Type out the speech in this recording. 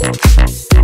Thank you.